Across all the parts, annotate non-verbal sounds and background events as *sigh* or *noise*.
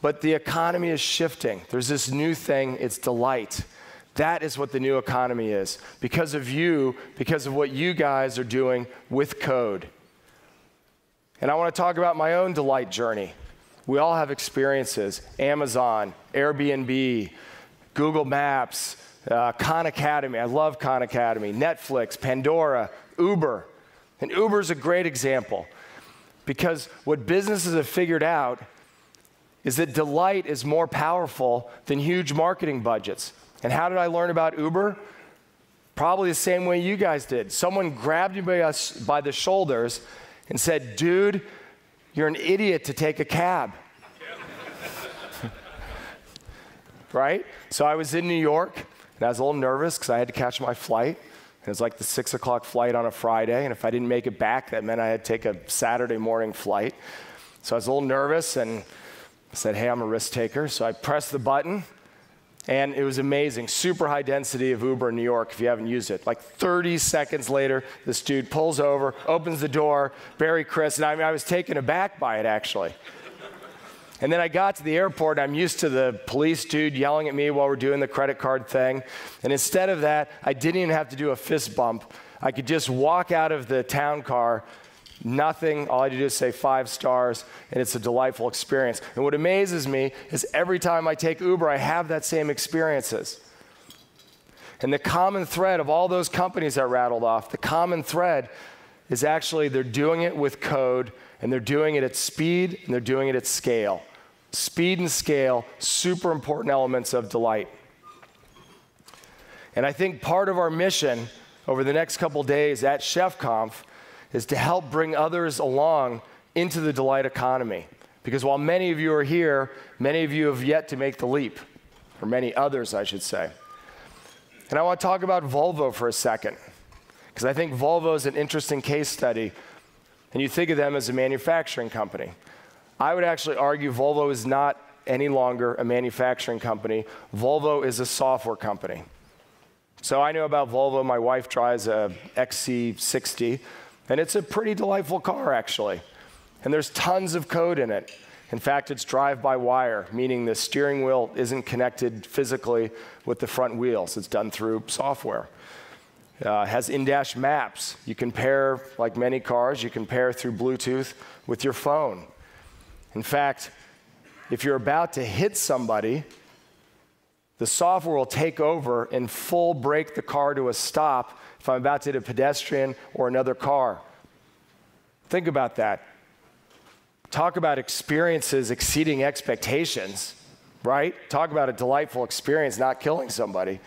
But the economy is shifting. There's this new thing, it's delight. That is what the new economy is. Because of you, because of what you guys are doing with code. And I want to talk about my own delight journey. We all have experiences Amazon, Airbnb, Google Maps, uh, Khan Academy. I love Khan Academy, Netflix, Pandora, Uber. And Uber is a great example because what businesses have figured out is that delight is more powerful than huge marketing budgets. And how did I learn about Uber? Probably the same way you guys did. Someone grabbed me by, us, by the shoulders and said, Dude, you're an idiot to take a cab. *laughs* right? So I was in New York and I was a little nervous because I had to catch my flight. It was like the six o'clock flight on a Friday, and if I didn't make it back, that meant I had to take a Saturday morning flight. So I was a little nervous and I said, Hey, I'm a risk taker. So I pressed the button, and it was amazing. Super high density of Uber in New York if you haven't used it. Like 30 seconds later, this dude pulls over, opens the door, Barry Crist, And I mean, I was taken aback by it actually. And then I got to the airport, I'm used to the police dude yelling at me while we're doing the credit card thing. And instead of that, I didn't even have to do a fist bump. I could just walk out of the town car, nothing. All I had to do is say five stars, and it's a delightful experience. And what amazes me is every time I take Uber, I have that same experiences. And the common thread of all those companies that rattled off, the common thread is actually they're doing it with code, and they're doing it at speed, and they're doing it at scale. Speed and scale, super important elements of delight. And I think part of our mission over the next couple days at ChefConf is to help bring others along into the delight economy. Because while many of you are here, many of you have yet to make the leap, or many others, I should say. And I want to talk about Volvo for a second, because I think Volvo is an interesting case study, and you think of them as a manufacturing company. I would actually argue Volvo is not any longer a manufacturing company. Volvo is a software company. So I know about Volvo. My wife drives a XC60, and it's a pretty delightful car, actually. And there's tons of code in it. In fact, it's drive by wire, meaning the steering wheel isn't connected physically with the front wheels. It's done through software. Uh, has in-dash maps. You can pair, like many cars, you can pair through Bluetooth with your phone. In fact, if you're about to hit somebody, the software will take over and full brake the car to a stop if I'm about to hit a pedestrian or another car. Think about that. Talk about experiences exceeding expectations, right? Talk about a delightful experience, not killing somebody.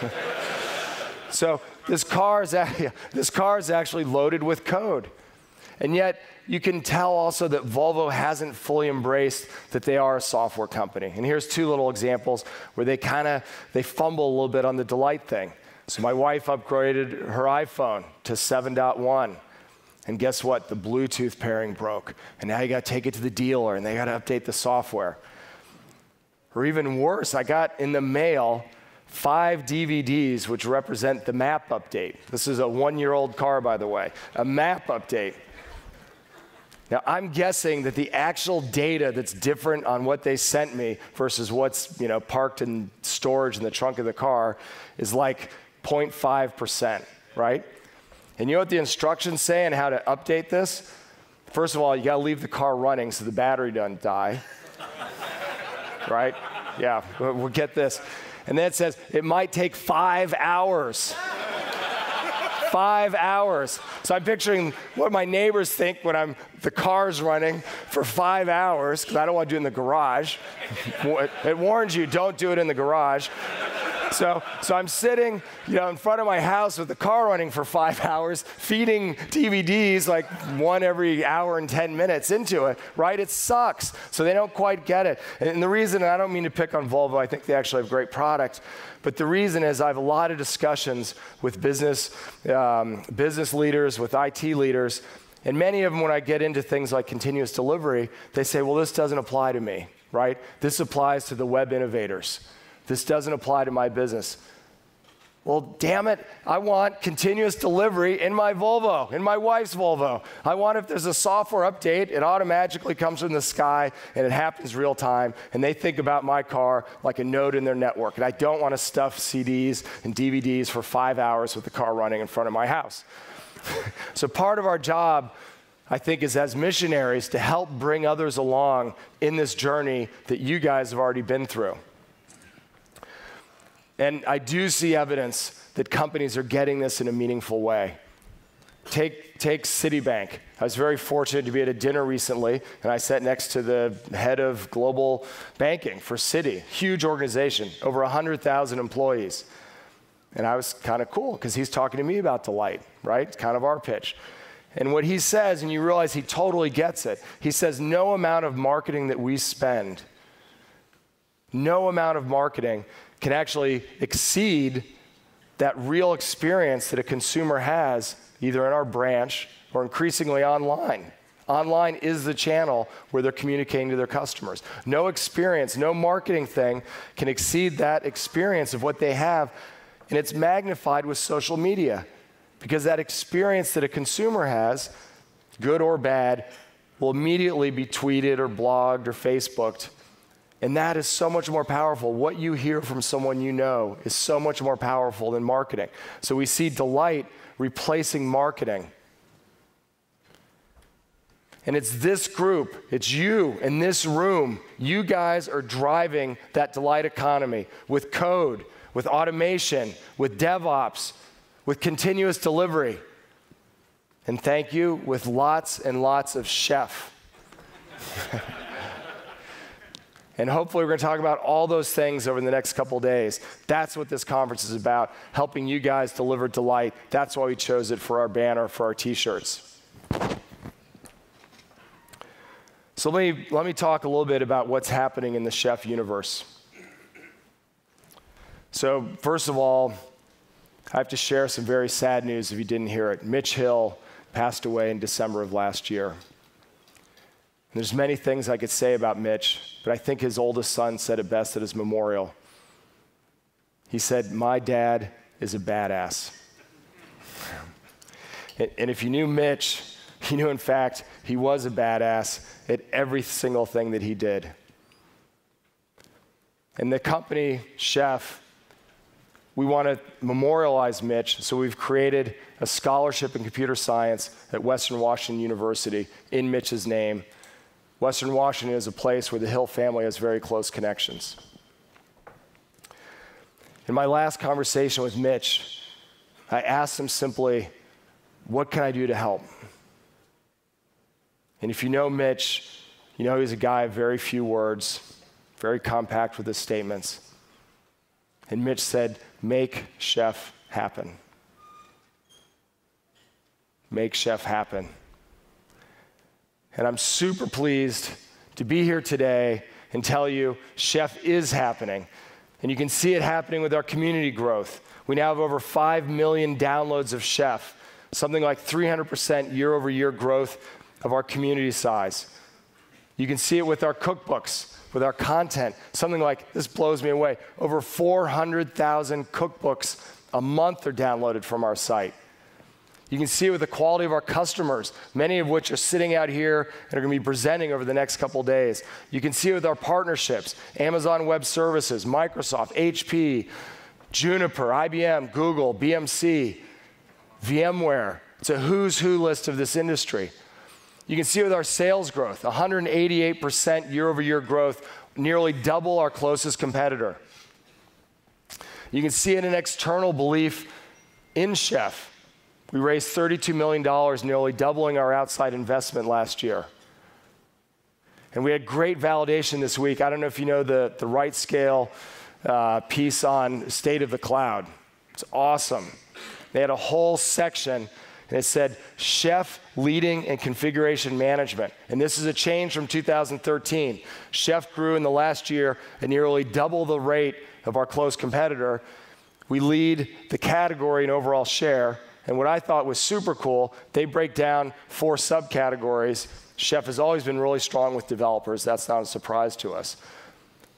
*laughs* so this car is *laughs* this car is actually loaded with code. And yet, you can tell also that Volvo hasn't fully embraced that they are a software company. And here's two little examples where they kind of they fumble a little bit on the delight thing. So my wife upgraded her iPhone to 7.1. And guess what? The Bluetooth pairing broke. And now you got to take it to the dealer and they got to update the software. Or even worse, I got in the mail five DVDs which represent the map update. This is a one year old car, by the way, a map update. Now, I'm guessing that the actual data that's different on what they sent me versus what's you know, parked in storage in the trunk of the car is like 0.5%, right? And you know what the instructions say on how to update this? First of all, you got to leave the car running so the battery doesn't die. *laughs* right? Yeah, we'll get this. And then it says it might take five hours five hours. So I'm picturing what my neighbors think when I'm the car's running for five hours because I don't want to do it in the garage. it warns you, don't do it in the garage. So, so I'm sitting, you know, in front of my house with the car running for five *laughs* hours, feeding DVDs like one every hour and 10 minutes into it, right? It sucks. So they don't quite get it. And the reason, and I don't mean to pick on Volvo, I think they actually have great products, but the reason is I have a lot of discussions with business, um, business leaders, with IT leaders, and many of them, when I get into things like continuous delivery, they say, well, this doesn't apply to me, right? This applies to the web innovators. This doesn't apply to my business. Well, damn it, I want continuous delivery in my Volvo, in my wife's Volvo. I want if there's a software update, it automatically comes from the sky and it happens real time. And they think about my car like a node in their network. And I don't want to stuff CDs and DVDs for five hours with the car running in front of my house. *laughs* so part of our job I think, is as missionaries to help bring others along in this journey that you guys have already been through. And I do see evidence that companies are getting this in a meaningful way. Take, take Citibank. I was very fortunate to be at a dinner recently, and I sat next to the head of global banking for Citi, huge organization, over 100,000 employees. And I was kind of cool because he's talking to me about delight, right? It's kind of our pitch. And what he says, and you realize he totally gets it, he says, no amount of marketing that we spend, no amount of marketing can actually exceed that real experience that a consumer has either in our branch or increasingly online. Online is the channel where they're communicating to their customers. No experience, no marketing thing can exceed that experience of what they have, and it's magnified with social media because that experience that a consumer has, good or bad, will immediately be tweeted or blogged or Facebooked and that is so much more powerful. What you hear from someone you know is so much more powerful than marketing. So we see delight replacing marketing. And it's this group, it's you in this room. You guys are driving that delight economy with code, with automation, with DevOps, with continuous delivery. And thank you with lots and lots of chef. *laughs* And hopefully, we're going to talk about all those things over the next couple days. That's what this conference is about, helping you guys deliver delight. That's why we chose it for our banner, for our t shirts. So, let me, let me talk a little bit about what's happening in the chef universe. So, first of all, I have to share some very sad news if you didn't hear it. Mitch Hill passed away in December of last year. There's many things I could say about Mitch, but I think his oldest son said it best at his memorial. He said, My dad is a badass. *laughs* and if you knew Mitch, you knew, in fact, he was a badass at every single thing that he did. And the company chef, we want to memorialize Mitch, so we've created a scholarship in computer science at Western Washington University in Mitch's name Western Washington is a place where the Hill family has very close connections. In my last conversation with Mitch, I asked him simply, What can I do to help? And if you know Mitch, you know he's a guy of very few words, very compact with his statements. And Mitch said, Make Chef happen. Make Chef happen. And I'm super pleased to be here today and tell you Chef is happening. And you can see it happening with our community growth. We now have over 5 million downloads of Chef, something like 300% year over year growth of our community size. You can see it with our cookbooks, with our content. Something like this blows me away. Over 400,000 cookbooks a month are downloaded from our site. You can see it with the quality of our customers, many of which are sitting out here and are going to be presenting over the next couple days. You can see it with our partnerships Amazon Web Services, Microsoft, HP, Juniper, IBM, Google, BMC, VMware. It's a who's who list of this industry. You can see with our sales growth 188% year over year growth, nearly double our closest competitor. You can see in an external belief in Chef we raised $32 million, nearly doubling our outside investment last year. And we had great validation this week. I don't know if you know the, the RightScale uh, piece on state of the cloud. It's awesome. They had a whole section and it said chef leading and configuration management. And this is a change from 2013. Chef grew in the last year at nearly double the rate of our close competitor. We lead the category in overall share, and what I thought was super cool, they break down four subcategories. Chef has always been really strong with developers. That's not a surprise to us.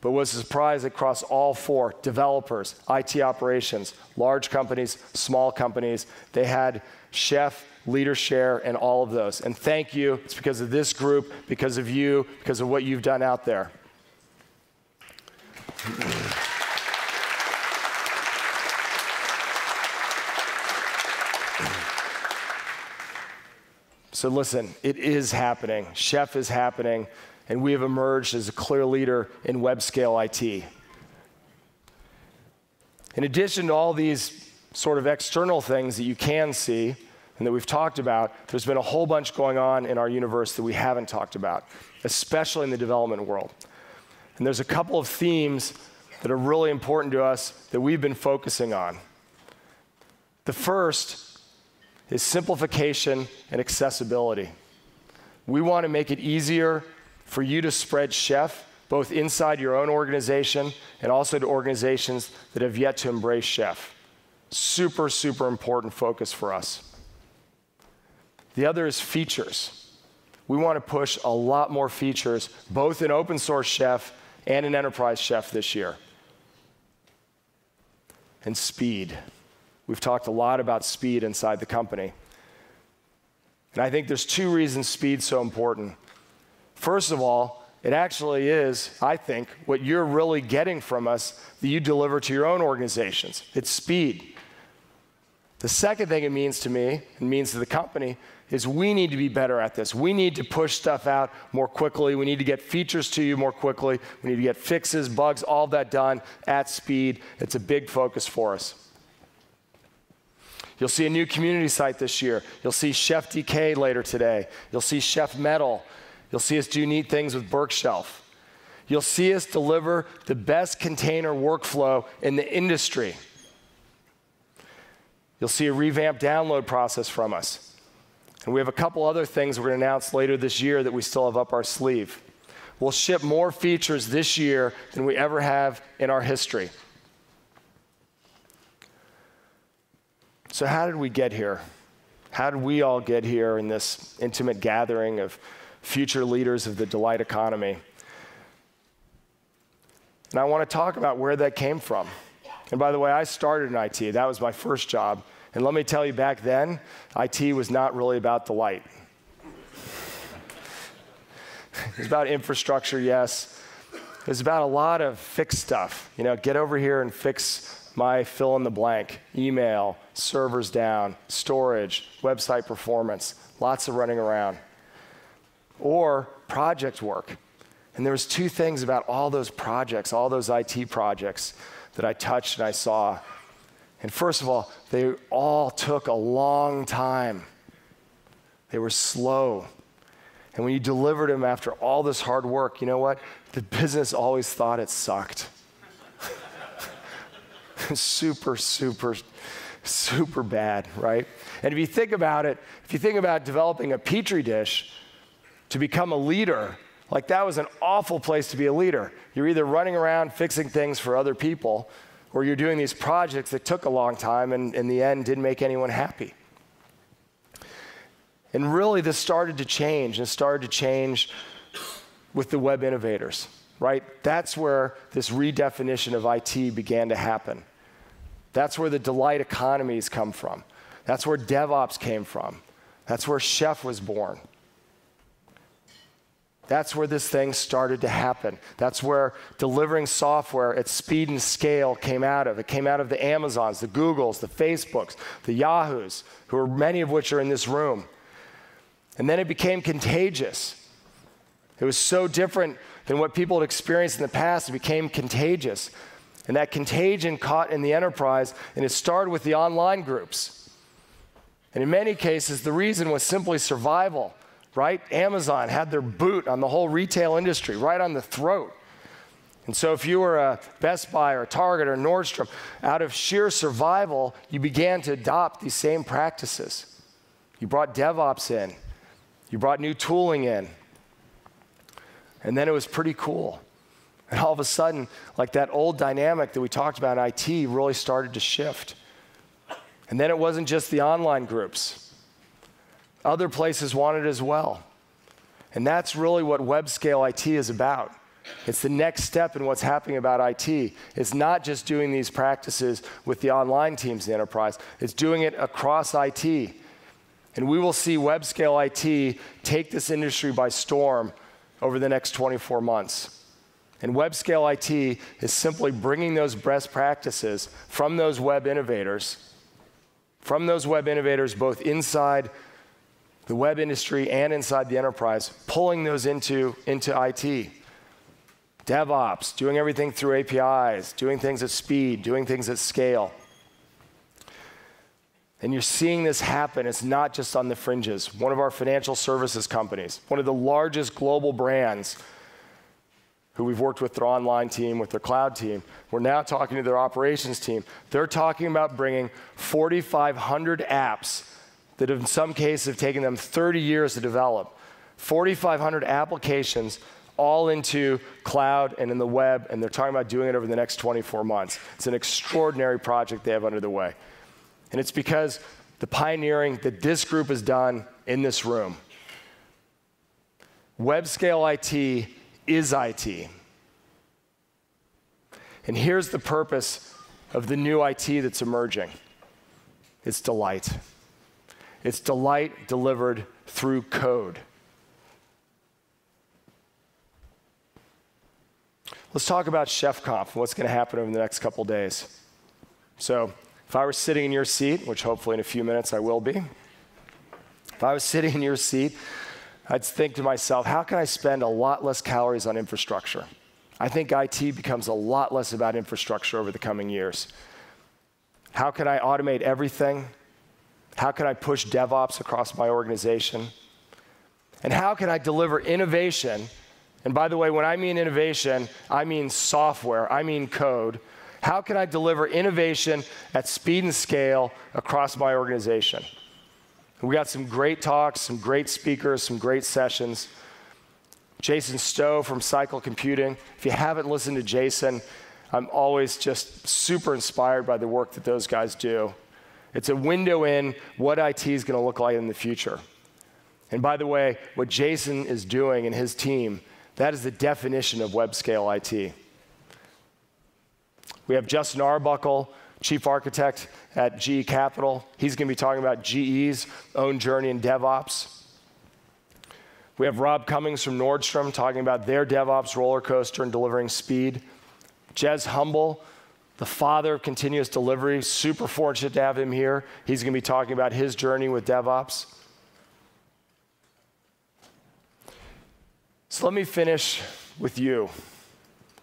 but was surprised across all four developers, IT operations, large companies, small companies. They had chef, leader share, and all of those. And thank you. It's because of this group, because of you, because of what you've done out there. So listen, it is happening. Chef is happening, and we have emerged as a clear leader in web scale IT. In addition to all these sort of external things that you can see and that we've talked about, there's been a whole bunch going on in our universe that we haven't talked about, especially in the development world. And there's a couple of themes that are really important to us that we've been focusing on. The first is simplification and accessibility. We want to make it easier for you to spread Chef both inside your own organization and also to organizations that have yet to embrace Chef. Super, super important focus for us. The other is features. We want to push a lot more features, both in open source Chef and in enterprise Chef this year. And speed. We've talked a lot about speed inside the company. And I think there's two reasons speed's so important. First of all, it actually is, I think, what you're really getting from us that you deliver to your own organizations. It's speed. The second thing it means to me, and means to the company, is we need to be better at this. We need to push stuff out more quickly. We need to get features to you more quickly. We need to get fixes, bugs, all that done at speed. It's a big focus for us. You'll see a new community site this year. You'll see Chef DK later today. You'll see Chef Metal. You'll see us do neat things with Berkshelf. You'll see us deliver the best container workflow in the industry. You'll see a revamped download process from us. And we have a couple other things we're going to announce later this year that we still have up our sleeve. We'll ship more features this year than we ever have in our history. So, how did we get here? How did we all get here in this intimate gathering of future leaders of the delight economy? And I want to talk about where that came from. And by the way, I started in IT, that was my first job. And let me tell you, back then, IT was not really about delight. it was about infrastructure, yes. It was about a lot of fixed stuff. You know, get over here and fix my fill in the blank email, servers down, storage, website performance, lots of running around. Or project work. And there was two things about all those projects, all those IT projects that I touched and I saw. And first of all, they all took a long time. They were slow. And when you delivered them after all this hard work, you know what? The business always thought it sucked. *laughs* super, super, super bad, right? And if you think about it, if you think about developing a petri dish to become a leader, like that was an awful place to be a leader. You're either running around fixing things for other people, or you're doing these projects that took a long time and in the end didn't make anyone happy. And really, this started to change, and it started to change with the web innovators, right? That's where this redefinition of IT began to happen. That's where the delight economies come from. That's where DevOps came from. That's where Chef was born. That's where this thing started to happen. That's where delivering software at speed and scale came out of. It came out of the Amazons, the Googles, the Facebooks, the Yahoos, who are many of which are in this room. And then it became contagious. It was so different than what people had experienced in the past. It became contagious. And that contagion caught in the enterprise, and it started with the online groups. And in many cases, the reason was simply survival, right? Amazon had their boot on the whole retail industry, right on the throat. And so, if you were a Best Buy or Target or Nordstrom, out of sheer survival, you began to adopt these same practices. You brought DevOps in, you brought new tooling in, and then it was pretty cool. And all of a sudden, like that old dynamic that we talked about in IT really started to shift. And then it wasn't just the online groups, other places wanted as well. And that's really what web scale IT is about. It's the next step in what's happening about IT. It's not just doing these practices with the online teams in the enterprise, it's doing it across IT. And we will see web scale IT take this industry by storm over the next 24 months. And web scale IT is simply bringing those best practices from those web innovators, from those web innovators both inside the web industry and inside the enterprise, pulling those into, into IT. DevOps, doing everything through APIs, doing things at speed, doing things at scale. And you're seeing this happen. It's not just on the fringes. One of our financial services companies, one of the largest global brands who we've worked with their online team, with their cloud team, we're now talking to their operations team. They're talking about bringing 4,500 apps that in some cases have taken them 30 years to develop, 4,500 applications all into cloud and in the web, and they're talking about doing it over the next 24 months. It's an extraordinary project they have under the way. And it's because the pioneering that this group has done in this room. Web scale IT is IT. And here's the purpose of the new IT that's emerging it's delight. It's delight delivered through code. Let's talk about ChefConf and what's going to happen over the next couple days. So, if I were sitting in your seat, which hopefully in a few minutes I will be, if I was sitting in your seat, I'd think to myself, how can I spend a lot less calories on infrastructure? I think IT becomes a lot less about infrastructure over the coming years. How can I automate everything? How can I push DevOps across my organization? And how can I deliver innovation and by the way, when I mean innovation, I mean software, I mean code. How can I deliver innovation at speed and scale across my organization? We got some great talks, some great speakers, some great sessions. Jason Stowe from Cycle Computing. If you haven't listened to Jason, I'm always just super inspired by the work that those guys do. It's a window in what IT is going to look like in the future. And by the way, what Jason is doing and his team that is the definition of web scale IT. We have Justin Arbuckle, chief architect at GE Capital. He's going to be talking about GE's own journey in DevOps. We have Rob Cummings from Nordstrom talking about their DevOps roller coaster and delivering speed. Jez Humble, the father of continuous delivery, super fortunate to have him here. He's going to be talking about his journey with DevOps. So let me finish with you,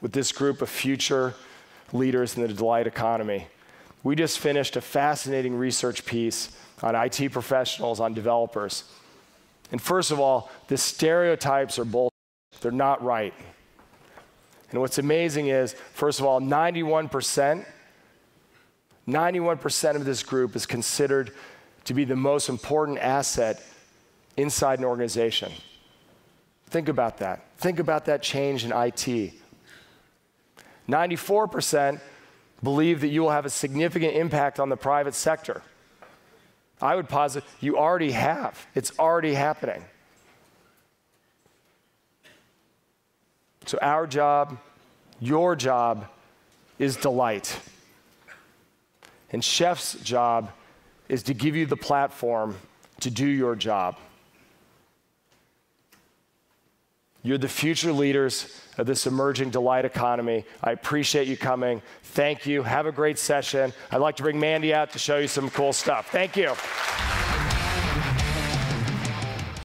with this group of future leaders in the delight economy. We just finished a fascinating research piece on IT professionals, on developers. And first of all, the stereotypes are bullshit. They're not right. And what's amazing is, first of all, 91%, 91% of this group is considered to be the most important asset inside an organization. Think about that. Think about that change in IT. 94% believe that you will have a significant impact on the private sector. I would posit you already have. It's already happening. So, our job, your job, is delight. And Chef's job is to give you the platform to do your job. You're the future leaders of this emerging delight economy. I appreciate you coming. Thank you. Have a great session. I'd like to bring Mandy out to show you some cool stuff. Thank you.